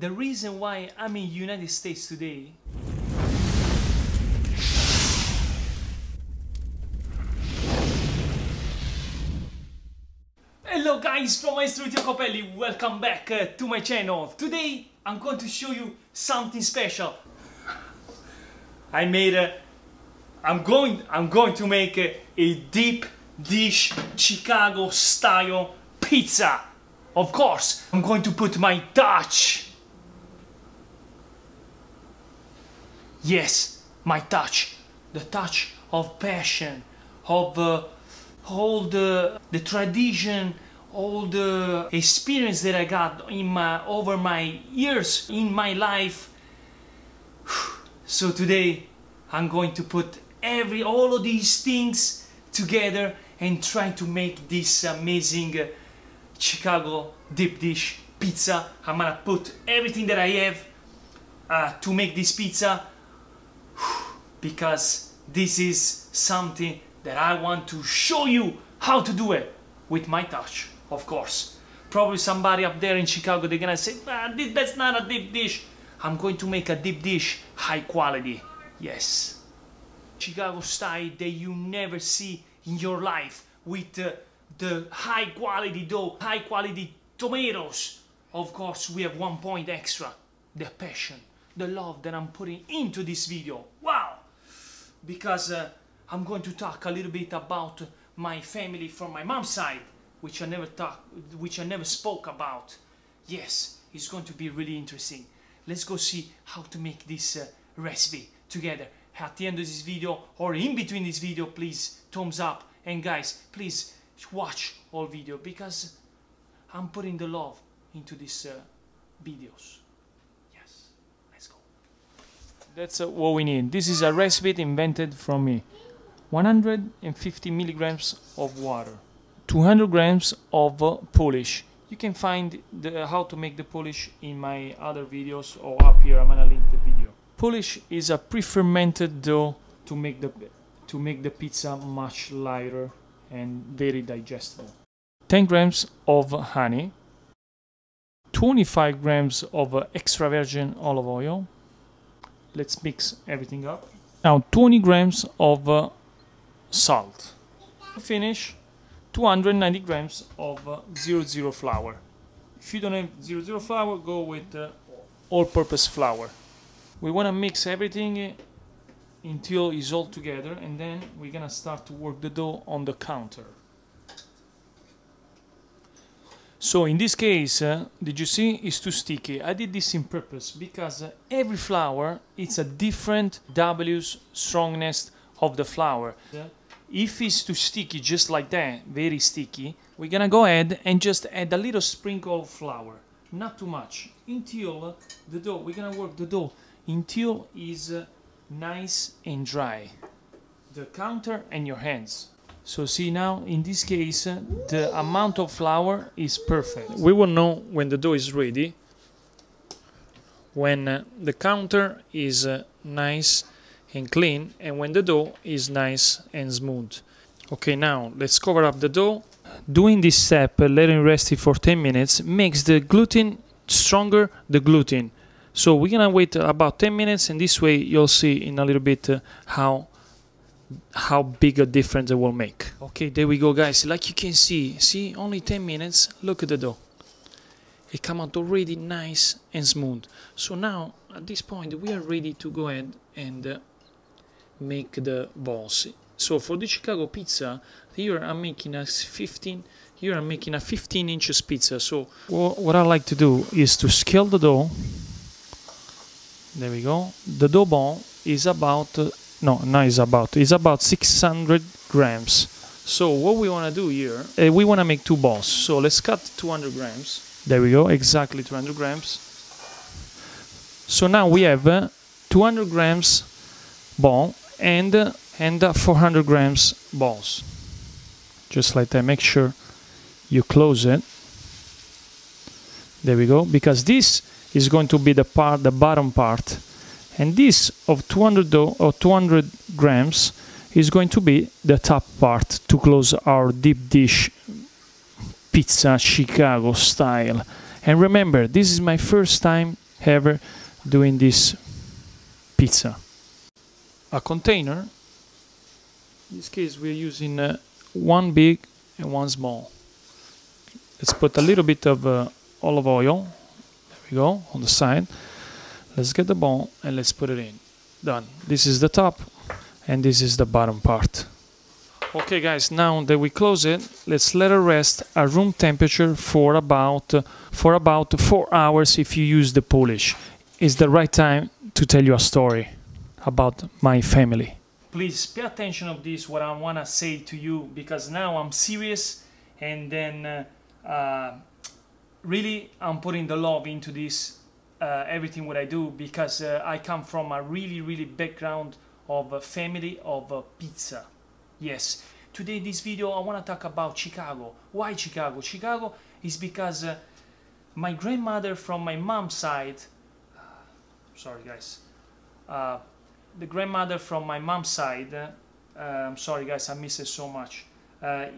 the reason why I'm in United States today Hello guys from Maestro Vito Iacopelli, welcome back uh, to my channel. Today I'm going to show you something special. I made a I'm going I'm going to make a, a deep dish Chicago style pizza. Of course, I'm going to put my touch. Yes, my touch. The touch of passion, of uh, all the, the tradition, all the experience that I got in my, over my years in my life. So today I'm going to put every all of these things together and try to make this amazing uh, Chicago deep dish pizza. I'm gonna put everything that I have uh, to make this pizza because this is something that I want to show you how to do it with my touch, of course. Probably somebody up there in Chicago, they're gonna say, ah, that's not a deep dish. I'm going to make a deep dish, high quality. Yes. Chicago style that you never see in your life with uh, the high quality dough, high quality tomatoes. Of course, we have one point extra, the passion, the love that I'm putting into this video. Wow! Because uh, I'm going to talk a little bit about my family from my mom's side, which I never talk, which I never spoke about. Yes, it's going to be really interesting. Let's go see how to make this uh, recipe together at the end of this video or in between this video please thumbs up and guys please watch all video because I'm putting the love into these uh, videos yes let's go that's uh, what we need. This is a recipe invented from me. 150 milligrams of water. 200 grams of uh, poolish. You can find the, how to make the poolish in my other videos or up here. I'm gonna link the video. Poolish is a pre-fermented dough to make the to make the pizza much lighter and very digestible. 10 grams of honey, 25 grams of extra virgin olive oil. Let's mix everything up. Now 20 grams of uh, salt. Finish 290 grams of uh, 00 flour. If you don't have 00 flour, go with uh, all-purpose flour we want to mix everything until it's all together and then we're gonna start to work the dough on the counter so in this case uh, did you see? It's too sticky. I did this in purpose because uh, every flour it's a different W's strongness of the flour yeah. if it's too sticky just like that very sticky we're gonna go ahead and just add a little sprinkle of flour not too much. Until the dough we're gonna work the dough. Until is uh, nice and dry. The counter and your hands so see now in this case uh, the amount of flour is perfect. We will know when the dough is ready when uh, the counter is uh, nice and clean and when the dough is nice and smooth. Okay now let's cover up the dough. Doing this step uh, letting rest it for 10 minutes makes the gluten stronger the gluten. So we're gonna wait about 10 minutes and this way you'll see in a little bit uh, how how big a difference it will make. Okay there we go guys. Like you can see see only 10 minutes. Look at the dough it come out already nice and smooth. So now at this point we are ready to go ahead and uh, make the balls. So for the Chicago pizza here I'm making a 15 here I'm making a 15 inches pizza. So what I like to do is to scale the dough. There we go. The dough ball is about uh, no not is about it's about 600 grams. So what we want to do here uh, we want to make two balls. so let's cut 200 grams. There we go exactly 200 grams. So now we have uh, 200 grams ball and uh, and uh, 400 grams balls. Just like that make sure you close it. There we go because this is going to be the part, the bottom part. And this of 200 or 200 grams is going to be the top part to close our deep dish pizza Chicago style. And remember, this is my first time ever doing this pizza. A container, in this case we're using uh, one big and one small. Let's put a little bit of uh, olive oil, there we go, on the side. Let's get the bone and let's put it in. Done. This is the top and this is the bottom part. Okay guys, now that we close it, let's let it rest at room temperature for about for about 4 hours if you use the poolish. It's the right time to tell you a story about my family. Please pay attention of this what I want to say to you because now I'm serious and then uh, uh, really I'm putting the love into this uh, everything what I do because uh, I come from a really really background of a family of uh, pizza Yes, today this video I want to talk about Chicago. Why Chicago? Chicago is because uh, my grandmother from my mom's side, uh, sorry guys, uh, the grandmother from my mom's side, I'm sorry guys I miss it so much,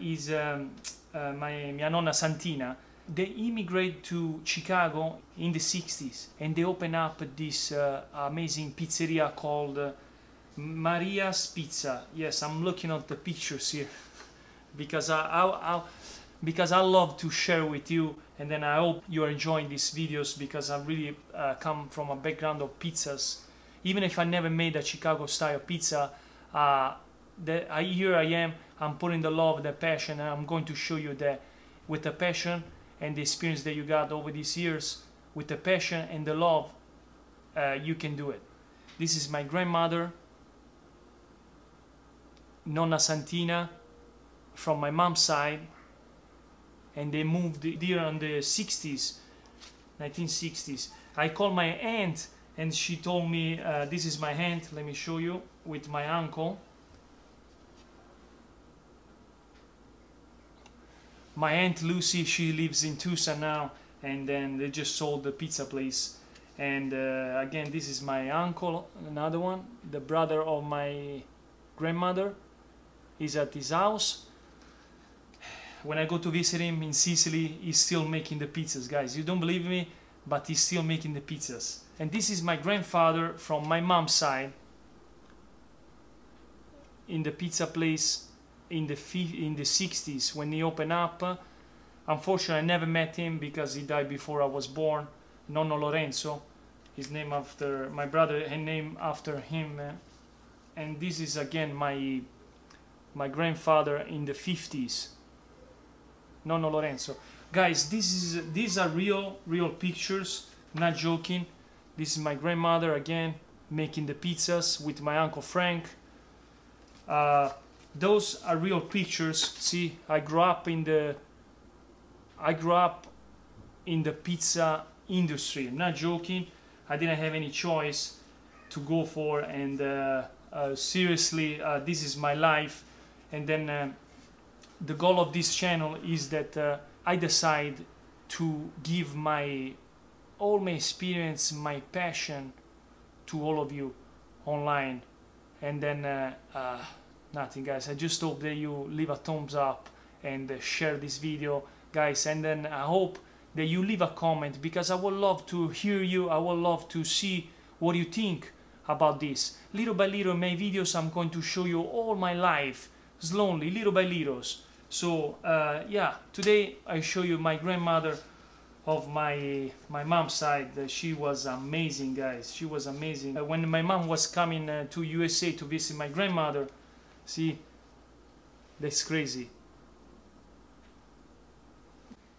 is um, my mia nonna Santina. They immigrated to Chicago in the 60s and they opened up this amazing pizzeria called Maria's Pizza. Yes, I'm looking at the pictures here because I, I, I, because I love to share with you and then I hope you are enjoying these videos because I really uh, come from a background of pizzas. Even if I never made a Chicago style pizza, uh, the, I, here I am, I'm putting the love, the passion, and I'm going to show you that with the passion and the experience that you got over these years, with the passion and the love, uh, you can do it. This is my grandmother, Nonna Santina from my mom's side and they moved here in the 60s 1960s I called my aunt and she told me uh, this is my aunt let me show you with my uncle my aunt Lucy she lives in Tucson now and then they just sold the pizza place and uh, again this is my uncle another one the brother of my grandmother He's at his house. When I go to visit him in Sicily, he's still making the pizzas, guys. You don't believe me, but he's still making the pizzas. And this is my grandfather from my mom's side in the pizza place in the in the 60s when he opened up. Unfortunately, I never met him because he died before I was born. Nonno Lorenzo, his name after my brother, and name after him. And this is again my my grandfather in the 50s Nonno Lorenzo guys this is these are real real pictures not joking this is my grandmother again making the pizzas with my uncle Frank uh, those are real pictures see I grew up in the I grew up in the pizza industry. I'm not joking. I didn't have any choice to go for and uh, uh, seriously uh, this is my life. And then uh, the goal of this channel is that uh, I decide to give my all my experience, my passion to all of you online. And then uh, nothing guys I just hope that you leave a thumbs up and uh, share this video guys and then I hope that you leave a comment because I would love to hear you I would love to see what you think about this little by little in my videos I'm going to show you all my life slowly, little by little. So uh, yeah, today I show you my grandmother of my my mom's side. she was amazing, guys. She was amazing. Uh, when my mom was coming uh, to USA to visit my grandmother, see, that's crazy.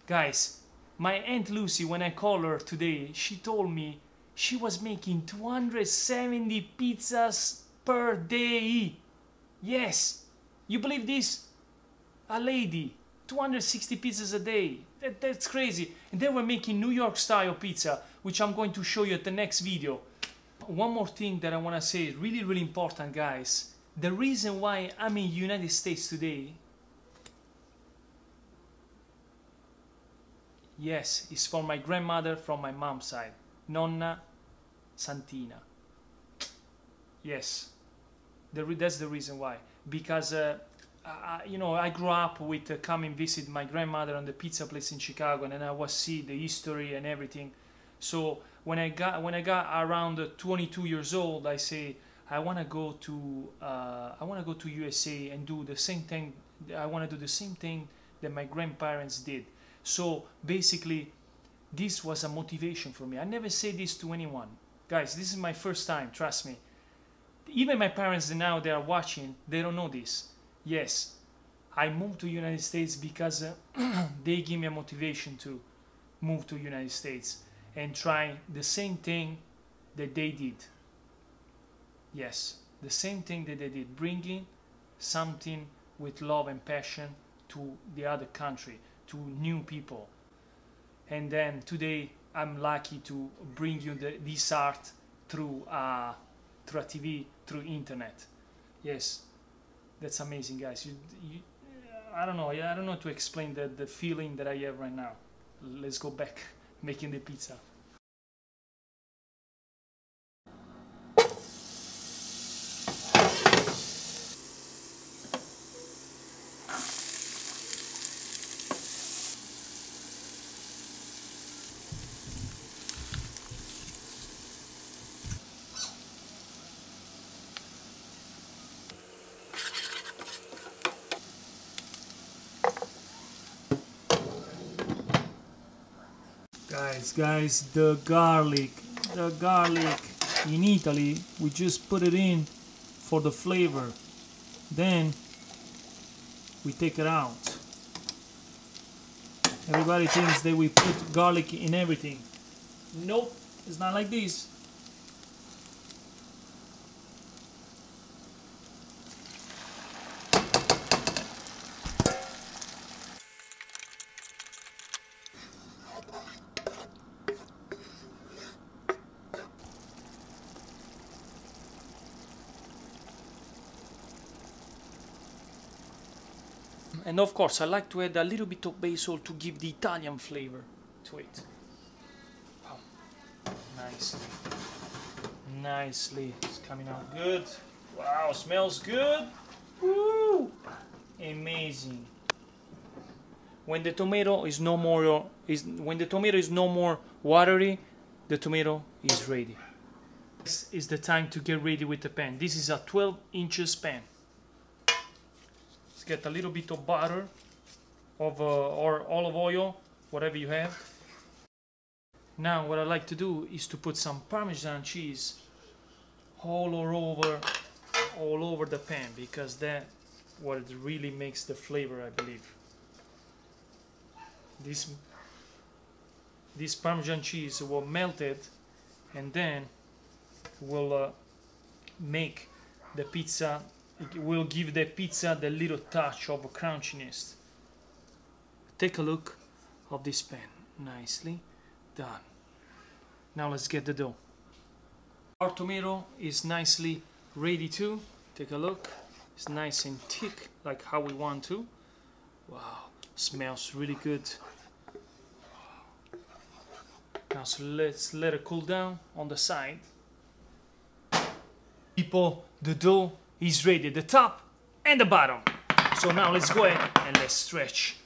Guys, my Aunt Lucy, when I called her today, she told me she was making 270 pizzas per day. Yes, you believe this? A lady, 260 pizzas a day. That, that's crazy. And they were making New York style pizza, which I'm going to show you at the next video. One more thing that I want to say, is really, really important, guys. The reason why I'm in United States today, yes, is for my grandmother from my mom's side, Nonna Santina. Yes, the, that's the reason why because uh, I, you know I grew up with uh, coming visit my grandmother on the pizza place in Chicago, and then I was see the history and everything. So when I got when I got around 22 years old, I say I want to go to uh, I want to go to USA and do the same thing. I want to do the same thing that my grandparents did. So basically, this was a motivation for me. I never say this to anyone, guys. This is my first time. Trust me. Even my parents now they are watching. They don't know this. Yes, I moved to United States because uh, they give me a motivation to move to United States and try the same thing that they did. Yes, the same thing that they did, bringing something with love and passion to the other country, to new people. And then today I'm lucky to bring you the, this art through uh, through a TV, through internet. Yes, that's amazing, guys. You, you, I don't know. I don't know to explain the, the feeling that I have right now. Let's go back making the pizza. Guys guys the garlic the garlic in Italy we just put it in for the flavor. Then we take it out. Everybody thinks that we put garlic in everything. Nope it's not like this and of course I like to add a little bit of basil to give the Italian flavor to it. Oh, nicely, nicely, it's coming out good. Wow, smells good. Woo! Amazing. When the tomato is no more is when the tomato is no more watery, the tomato is ready. This is the time to get ready with the pan. This is a 12 inches pan get a little bit of butter of uh, or olive oil whatever you have. Now what I like to do is to put some parmesan cheese all over all over the pan because that what really makes the flavor I believe. This this parmesan cheese will melt it and then will uh, make the pizza it will give the pizza the little touch of crunchiness. Take a look of this pan. Nicely done. Now let's get the dough. Our tomato is nicely ready too. Take a look. It's nice and thick like how we want to. Wow, smells really good. Now so let's let it cool down on the side. People, the dough is ready the top and the bottom. So now let's go ahead and let's stretch.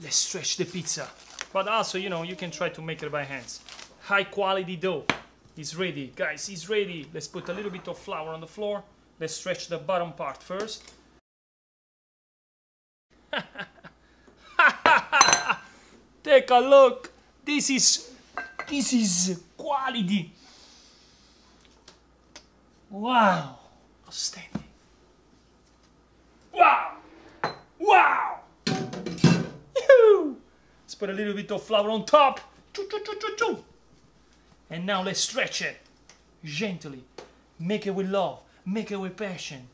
Let's stretch the pizza. But also you know you can try to make it by hands. High quality dough. Is ready. Guys it's ready. Let's put a little bit of flour on the floor. Let's stretch the bottom part first. Take a look. This is this is quality. Wow. Outstanding Wow! Wow! Let's put a little bit of flour on top. And now let's stretch it gently. Make it with love. Make it with passion.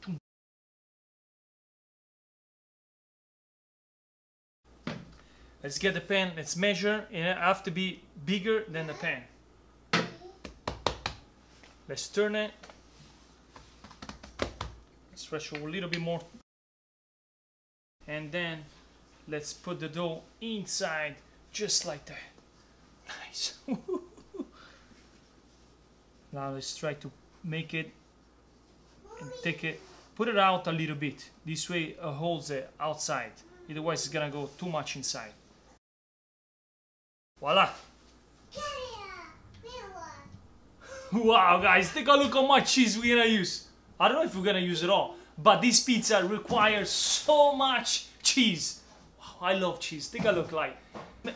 Let's get the pan, let's measure. It have to be bigger than the pan. Let's turn it. Stretch a little bit more and then let's put the dough inside just like that. Nice. Now let's try to make it and take it. Put it out a little bit. This way it holds it outside. Otherwise it's gonna go too much inside. Voila. Wow, guys, take a look how much cheese we're gonna use. I don't know if we're gonna use it all, but this pizza requires so much cheese. Wow, I love cheese. Take a look, like.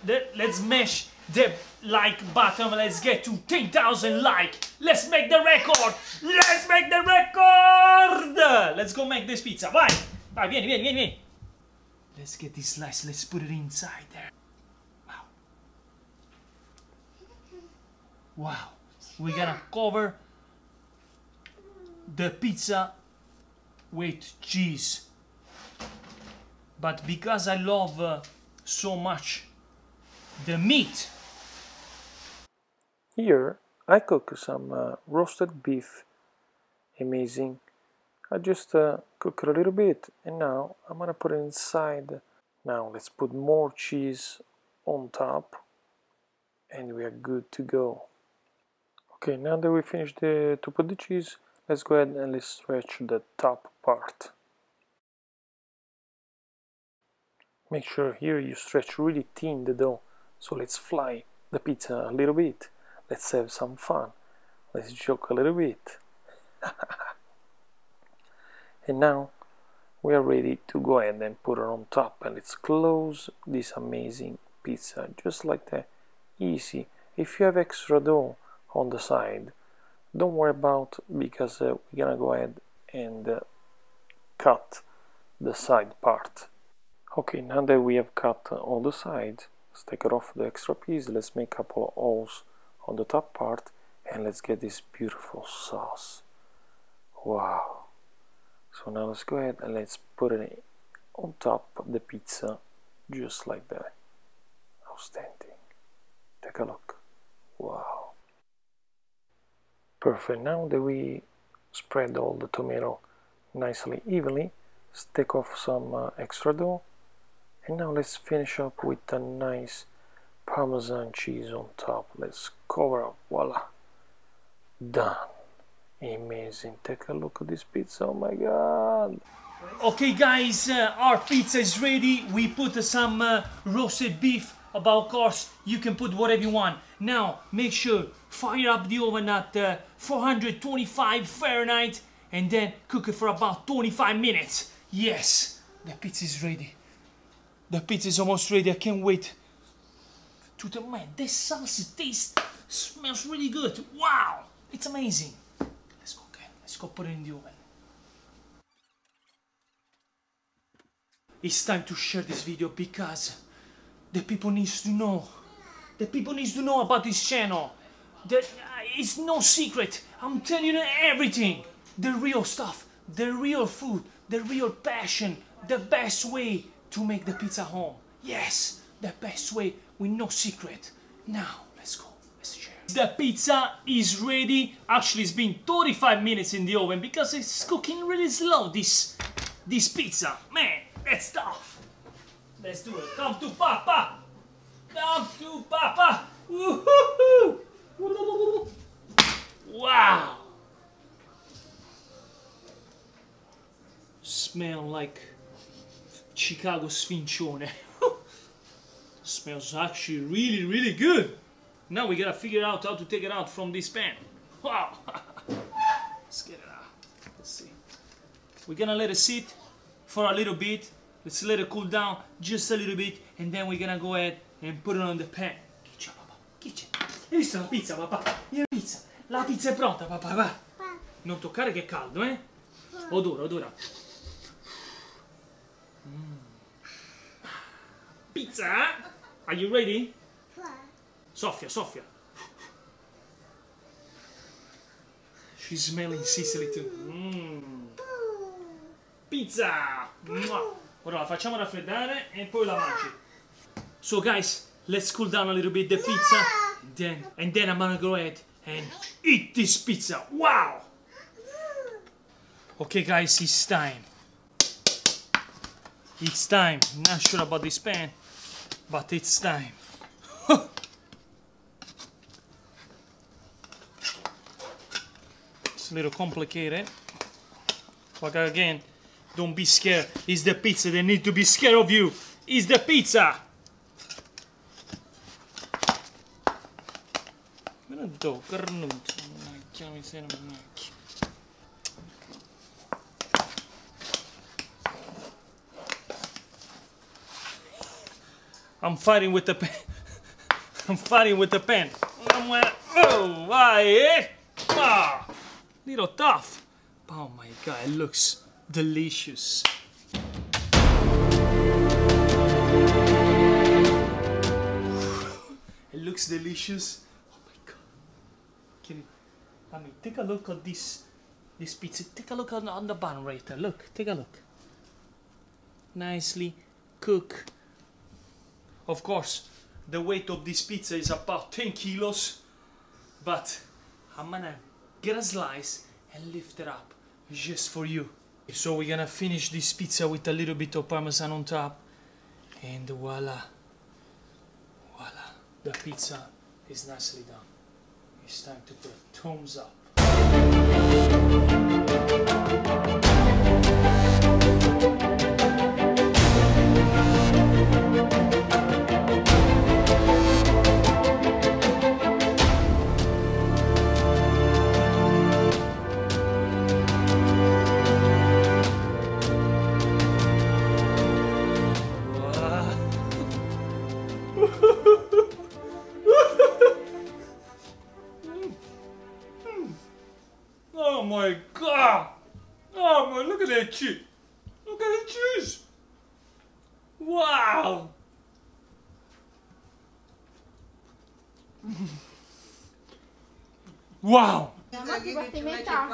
Let's smash the like button. Let's get to 10,000 like. Let's make the record. Let's make the record. Let's go make this pizza. Vai. Vai, vieni, vieni, vieni, vieni. Let's get this slice. Let's put it inside there. Wow. Wow. We're gonna cover the pizza with cheese. But because I love uh, so much the meat. Here I cook some uh, roasted beef. Amazing. I just uh, cook it a little bit and now I'm gonna put it inside. Now let's put more cheese on top and we are good to go. Okay, now that we finished the, to put the cheese, let's go ahead and let's stretch the top Make sure here you stretch really thin the dough. So let's fly the pizza a little bit. Let's have some fun. Let's joke a little bit. and now we are ready to go ahead and put it on top and let's close this amazing pizza just like that easy if you have extra dough on the side don't worry about because uh, we're gonna go ahead and uh, cut the side part. Okay now that we have cut all the sides let's take it off the extra piece let's make a couple of holes on the top part and let's get this beautiful sauce. Wow. So now let's go ahead and let's put it on top of the pizza just like that. Outstanding. Take a look. Wow. Perfect. Now that we spread all the tomato nicely evenly. Let's off some uh, extra dough. And now let's finish up with a nice parmesan cheese on top. Let's cover up. Voila. Done. Amazing. Take a look at this pizza. Oh my god. Okay guys uh, our pizza is ready. We put uh, some uh, roasted beef about course you can put whatever you want. Now make sure fire up the oven at uh, 425 Fahrenheit and then cook it for about 25 minutes yes the pizza is ready the pizza is almost ready I can't wait to the man this sauce tastes smells really good wow it's amazing Let's go okay, let's go put it in the oven. It's time to share this video because the people needs to know. The people needs to know about this channel. That uh, it's no secret. I'm telling you everything. The real stuff, the real food, the real passion, the best way to make the pizza home. Yes, the best way with no secret. Now, let's go. Let's share. The pizza is ready. Actually, it's been 35 minutes in the oven because it's cooking really slow, this, this pizza. Man, that's tough. Let's do it. Come to Papa. Come to Papa. Wow. Smell like Chicago sfincione. Smells actually really, really good. Now we gotta figure out how to take it out from this pan. Wow! Let's get it out. Let's see. We're gonna let it sit for a little bit. Let's let it cool down just a little bit and then we're gonna go ahead and put it on the pan. Che c'è papà? Che c'è? Hai visto la pizza papà? La pizza! La pizza è pronta papà, va! Non toccare che è caldo, eh? Odora, odora. Pizza? Are you ready? Soffia, Soffia. She's smelling Sicily too. Mm. Pizza! Ora la facciamo raffreddare e poi la mangi. So guys, let's cool down a little bit the pizza. And then, and then I'm gonna go ahead and eat this pizza. Wow! Okay guys, it's time. It's time. Not sure about this pan, but it's time. It's a little complicated. But again, don't be scared. It's the pizza. They need to be scared of you. It's the pizza. Do. I'm fighting with the pen. I'm fighting with the pen. I'm gonna- Oh, vai! eh? Ah, little tough. Oh my god, it looks delicious. It looks delicious. Oh my god. Can you, I mean, take a look at this, this pizza. Take a look on, on the bun right there. Look, take a look. Nicely cook. Of course, the weight of this pizza is about 10 kilos, but I'm gonna get a slice and lift it up just for you. So we're gonna finish this pizza with a little bit of parmesan on top, and voila, voila, the pizza is nicely done. It's time to put thumbs up.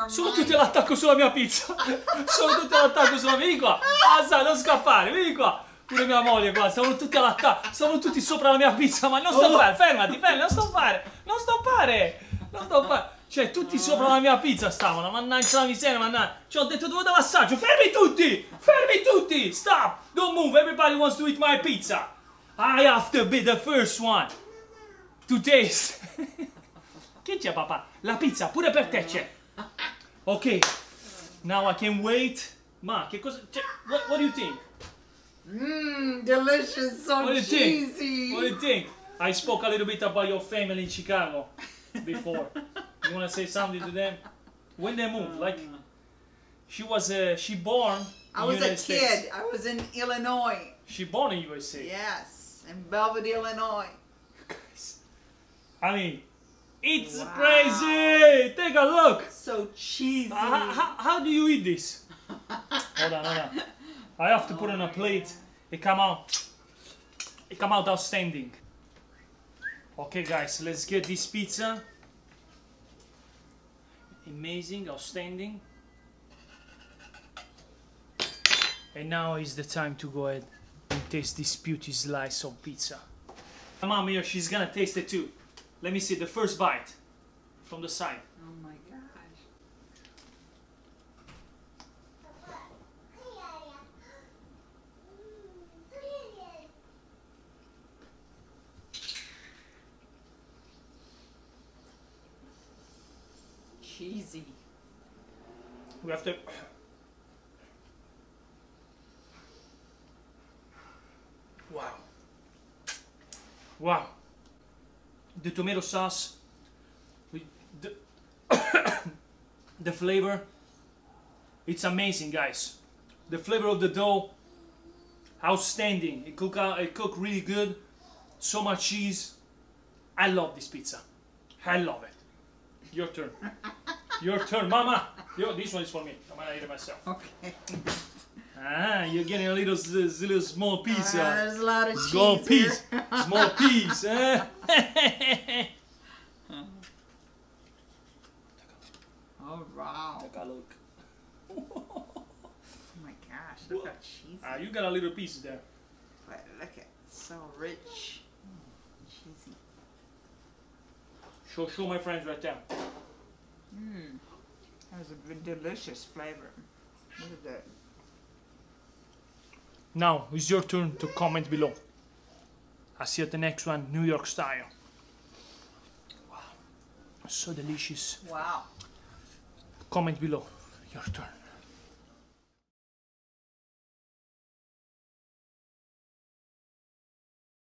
Sono tutti all'attacco sulla mia pizza! Sono tutti all'attacco sulla mia... Vieni qua! Alza, non scappare, vieni qua! Pure mia moglie qua, siamo tutti all'attacco, siamo tutti sopra la mia pizza, ma non stoppare, fermati, fermati, non stoppare, non stoppare, non stoppare. Cioè, tutti sopra la mia pizza stavano, mannaggia la miseria, mannaggia. Ci ho detto dove davo assaggio, fermi tutti, fermi tutti, stop, don't move, everybody wants to eat my pizza. I have to be the first one to taste. che c'è papà? La pizza pure per te c'è. Ok, now I can wait. Ma, che cosa... Cioè, what, what do you think? Mmm, delicious, so What do you think? cheesy. What do you think? I spoke a little bit about your family in Chicago before. you want to say something to them? When they moved, like she was, uh, she born. I was a kid. States. I was in Illinois. She born in USA. Yes, in Belvidere, Illinois. I mean, it's Wow. crazy. Take a look. So cheesy. Uh, how, do you eat this? hold on, hold on. I have to put on a plate. It come out. It come out outstanding. Okay, guys, let's get this pizza. Amazing, outstanding. And now is the time to go ahead and taste this beauty slice of pizza. My mom here, she's gonna taste it too. Let me see the first bite from the side. oh my gosh. Cheesy. We have to. Wow. Wow. The tomato sauce, the, the flavor, it's amazing, guys. The flavor of the dough, outstanding. It cook out, it cook really good. So much cheese. I love this pizza. I love it. Your turn. Your turn, Mama. Yo, this one is for me. I'm gonna eat it myself. Okay. Ah, you're getting a little, s- s- little small piece. Uh, Uh, there's a lot of cheese small here. piece. small piece. Eh? Oh wow. Take a look. Oh my gosh. Look how cheesy. Ah, you got a little piece there. But look at so rich. Cheesy. Show, show my friends right there. Mmm. That was a delicious flavor. Look at that. Now it's your turn to comment below. I'll see you at the next one, New York style. Wow, so delicious. Wow. Comment below. Your turn.